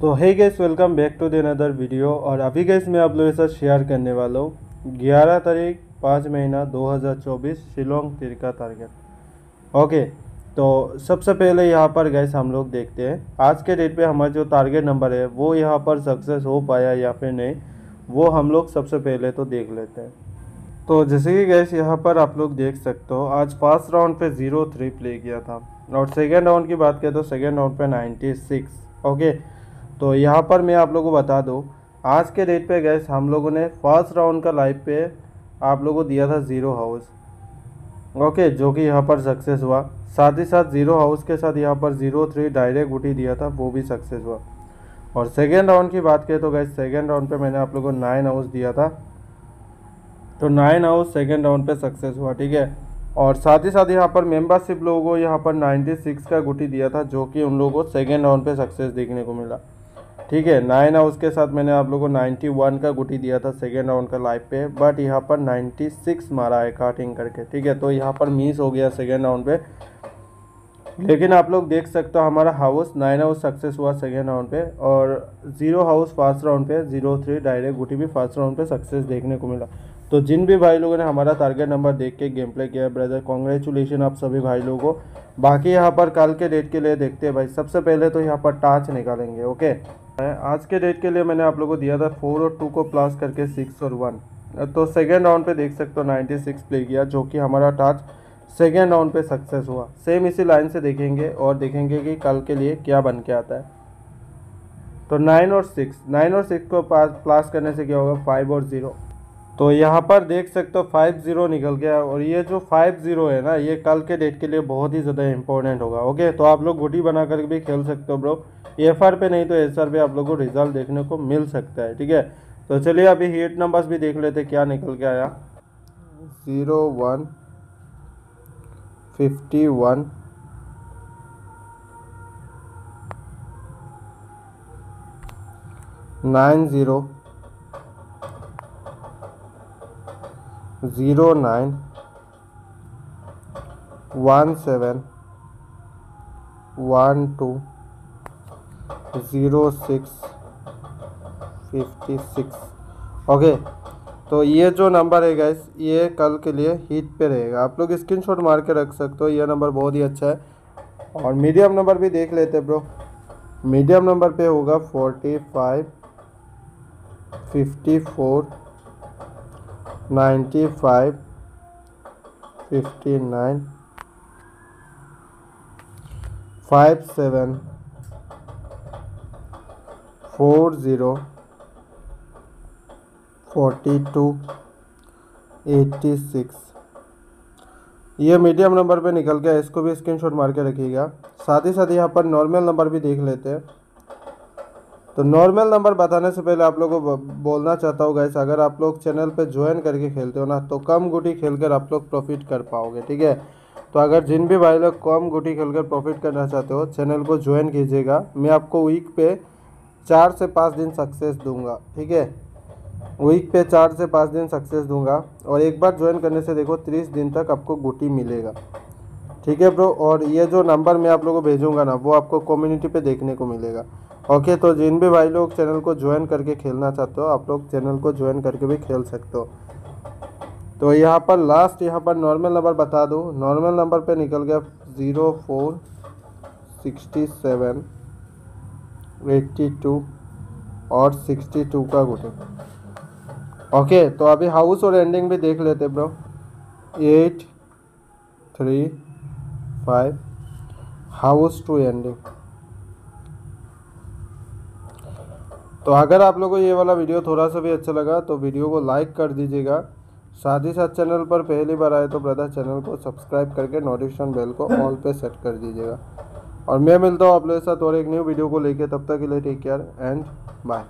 तो hey guys welcome back to the another video और अभी गैस मैं आप लोगों के साथ शेयर करने वाला हूँ। ग्यारह तारीख, पाँच महीना 2024 शिलोंग तिर का टारगेट ओके तो सबसे पहले यहाँ पर गैस हम लोग देखते हैं। आज के डेट पे हमारा जो टारगेट नंबर है, वो यहाँ पर सक्सेस हो पाया या फिर नहीं, वो हम लोग सबसे पहले तो देख लेते हैं। तो जैसे कि गैस यहाँ पर आप लोग देख सकते हो, आज फ़र्स्ट राउंड पे ज़ीरो थ्री प्ले किया था। और सेकेंड राउंड की बात करें तो सेकेंड राउंड पे नाइन्टी सिक्स ओके तो यहाँ पर मैं आप लोगों को बता दूँ, आज के डेट पे गैस हम लोगों ने फ़र्स्ट राउंड का लाइव पे आप लोगों को दिया था ज़ीरो हाउस ओके जो कि यहाँ पर सक्सेस हुआ। साथ ही साथ ज़ीरो हाउस के साथ यहाँ पर ज़ीरो थ्री डायरेक्ट गुटी दिया था, वो भी सक्सेस हुआ। और सेकेंड राउंड की बात करें तो गैस सेकेंड राउंड पे मैंने आप लोगों को नाइन हाउस दिया था। तो नाइन हाउस सेकेंड राउंड पे सक्सेस हुआ, ठीक है? और साथ ही साथ यहाँ पर मेंबरशिप लोगों को यहाँ पर 96 का गुटी दिया था, जो कि उन लोगों को सेकेंड राउंड पे सक्सेस देखने को मिला। ठीक है नाइन हाउस के साथ मैंने आप लोगों को 91 का गुटी दिया था सेकेंड राउंड का लाइफ पे बट यहाँ पर 96 मारा है काटिंग करके, ठीक है तो यहाँ पर मिस हो गया सेकेंड राउंड पे। लेकिन आप लोग देख सकते हो हमारा हाउस नाइन हाउस सक्सेस हुआ सेकेंड राउंड पे, और ज़ीरो हाउस फ़र्स्ट राउंड पे ज़ीरो थ्री डायरेक्ट गुटी भी फ़र्स्ट राउंड पे सक्सेस देखने को मिला। तो जिन भी भाई लोगों ने हमारा टारगेट नंबर देख के गेम प्ले किया है ब्रदर कॉन्ग्रेचुलेशन आप सभी भाई लोगों को। बाकी यहाँ पर कल के डेट के लिए देखते हैं भाई, सबसे पहले तो यहाँ पर टाच निकालेंगे ओके आज के डेट के लिए मैंने आप लोगों को दिया था फोर और टू को प्लस करके सिक्स और वन तो सेकेंड राउंड पे देख सकते हो नाइन्टी सिक्स प्ले किया, जो कि हमारा टाच सेकेंड राउंड पे सक्सेस हुआ। सेम इसी लाइन से देखेंगे और देखेंगे कि कल के लिए क्या बन के आता है। तो नाइन और सिक्स नाइन और सिक्स को प्लस करने से क्या होगा? फाइव और ज़ीरो तो यहाँ पर देख सकते हो फाइव ज़ीरो निकल गया और ये जो फाइव ज़ीरो है ना, ये कल के डेट के लिए बहुत ही ज़्यादा इंपॉर्टेंट होगा ओके तो आप लोग गुटी बना कर भी खेल सकते हो ब्रो एफ़ आर पे नहीं तो एस आर पे आप लोग को रिज़ल्ट देखने को मिल सकता है, ठीक है? तो चलिए अभी हीट नंबर्स भी देख लेते क्या निकल के आया। Zero one fifty one nine zero zero nine one seven one two zero six fifty six. Okay तो ये जो नंबर है गैस ये कल के लिए हीट पे रहेगा। आप लोग स्क्रीनशॉट मार के रख सकते हो, ये नंबर बहुत ही अच्छा है। और मीडियम नंबर भी देख लेते ब्रो मीडियम नंबर पे होगा forty five fifty four ninety five fifty nine five seven four zero forty two eighty six. ये मीडियम नंबर पे निकल गया, इसको भी स्क्रीनशॉट मार के रखिएगा। साथ ही साथ यहाँ पर नॉर्मल नंबर भी देख लेते हैं। तो नॉर्मल नंबर बताने से पहले आप लोगों को बोलना चाहता हूँ गैस अगर आप लोग चैनल पे ज्वाइन करके खेलते हो ना तो कम गुटी खेलकर आप लोग प्रॉफिट कर पाओगे, ठीक है? तो अगर जिन भी भाई लोग कम गुटी खेलकर प्रॉफिट करना चाहते हो, चैनल को ज्वाइन कीजिएगा। मैं आपको वीक पे चार से पाँच दिन सक्सेस दूँगा, ठीक है? वीक पे चार से पाँच दिन सक्सेस दूँगा और एक बार ज्वाइन करने से देखो तीस दिन तक आपको गुटी मिलेगा। ठीक है ब्रो और ये जो नंबर मैं आप लोगों को भेजूँगा ना, वो आपको कम्युनिटी पे देखने को मिलेगा। ओके तो जिन भी भाई लोग चैनल को ज्वाइन करके खेलना चाहते हो, आप लोग चैनल को ज्वाइन करके भी खेल सकते हो। तो यहाँ पर लास्ट यहाँ पर नॉर्मल नंबर बता दूँ। नॉर्मल नंबर पे निकल गया zero four sixty seven eighty two और सिक्सटी टू का गुटे ओके तो अभी हाउस और एंडिंग भी देख लेते bro eight, three, five house two ending तो अगर आप लोगों को ये वाला वीडियो थोड़ा सा भी अच्छा लगा तो वीडियो को लाइक कर दीजिएगा। साथ ही साथ चैनल पर पहली बार आए तो ब्रदर चैनल को सब्सक्राइब करके नोटिफिकेशन बेल को ऑल पे सेट कर दीजिएगा। और मैं मिलता हूँ आप लोगों के साथ और एक न्यू वीडियो को लेके, तब तक के लिए टेक केयर एंड बाय